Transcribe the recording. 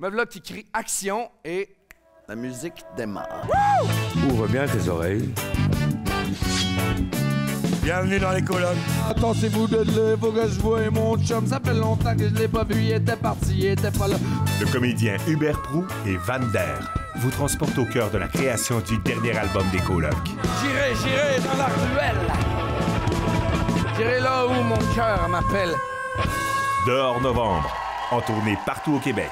Me voilà qui crie action et la musique démarre. Ouvre bien tes oreilles. Bienvenue dans les colonnes. Attendez-vous de là, faut que je voie mon chum. Ça fait longtemps que je l'ai pas vu, il était parti, il était pas là. Le comédien Hubert Prou et Van Der vous transportent au cœur de la création du dernier album des colocs. J'irai, j'irai dans la ruelle. J'irai là où mon cœur m'appelle. Dehors novembre, en tournée partout au Québec.